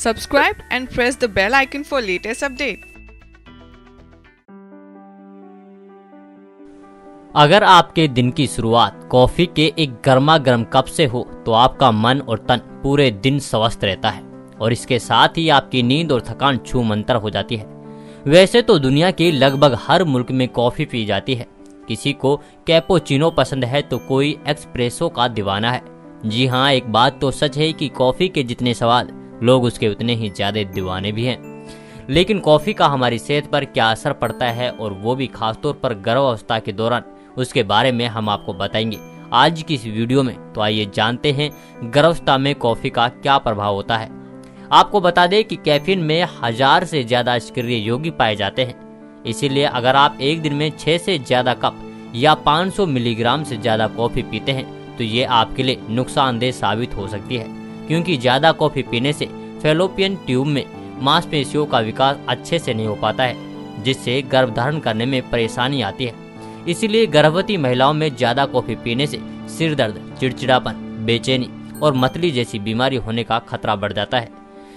Subscribe and press the bell icon for latest update. अगर आपके दिन की शुरुआत कॉफ़ी के एक गर्मा गर्म कप से हो तो आपका मन और तन पूरे दिन स्वस्थ रहता है, और इसके साथ ही आपकी नींद और थकान छू मंतर हो जाती है। वैसे तो दुनिया के लगभग हर मुल्क में कॉफ़ी पी जाती है। किसी को कैपोचिनो पसंद है तो कोई एक्सप्रेसो का दीवाना है। जी हाँ एक बात तो सच है कि कॉफ़ी के जितने सवाल लोग उसके उतने ही ज़्यादा दीवाने भी हैं। लेकिन कॉफ़ी का हमारी सेहत पर क्या असर पड़ता है और वो भी खासतौर पर गर्भावस्था के दौरान, उसके बारे में हम आपको बताएँगे आज की इस वीडियो में। तो आइए जानते हैं गर्भावस्था में कॉफ़ी का क्या प्रभाव होता है। आपको बता दें कि कैफीन में हज़ार से ज़्यादा सक्रिय योगी पाए जाते हैं। इसीलिए अगर आप एक दिन में छह से ज़्यादा कप या 500 मिलीग्राम से ज़्यादा कॉफ़ी पीते हैं तो ये आपके लिए नुकसानदेह साबित हो सकती है। क्योंकि ज़्यादा कॉफ़ी पीने से फेलोपियन ट्यूब में मांसपेशियों का विकास अच्छे से नहीं हो पाता है, जिससे गर्भधारण करने में परेशानी आती है। इसीलिए गर्भवती महिलाओं में ज़्यादा कॉफ़ी पीने से सिर दर्द, चिड़चिड़ापन, बेचैनी और मतली जैसी बीमारी होने का खतरा बढ़ जाता है।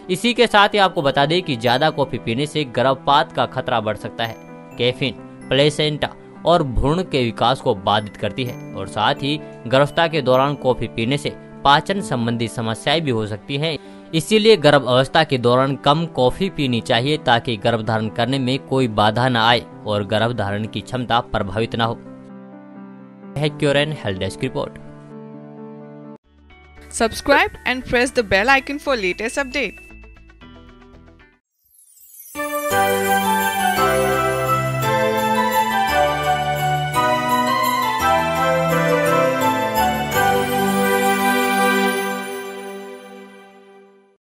इसी के साथ ही आपको बता दें कि ज़्यादा कॉफ़ी पीने से गर्भपात का खतरा बढ़ सकता है। कैफीन, प्लेसेंटा और भ्रूण के विकास को बाधित करती है और साथ ही गर्भता के दौरान कॉफ़ी पीने से पाचन संबंधी समस्याएँ भी हो सकती हैं। इसीलिए गर्भ अवस्था के दौरान कम कॉफ़ी पीनी चाहिए ताकि गर्भ धारण करने में कोई बाधा न आए और गर्भ धारण की क्षमता प्रभावित न हो। Health desk report. Subscribe and press the bell icon for latest update.